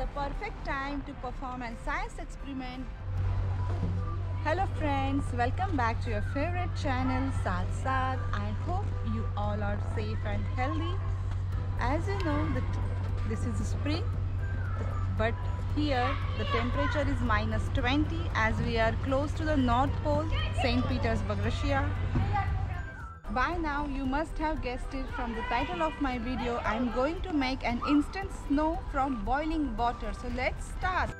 the perfect time to perform a science experiment. Hello friends, welcome back to your favorite channel Sad. I hope you all are safe and healthy. As you know, that this is spring, but here the temperature is minus 20 as we are close to the North Pole, St. Petersburg, Russia. By now you must have guessed it from the title of my video. I am going to make an instant snow from boiling water. So let's start.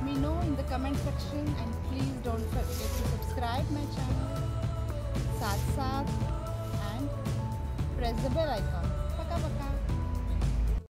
Let me know in the comment section and please don't forget to subscribe my channel. Sath Sath and press the bell icon. Paka paka.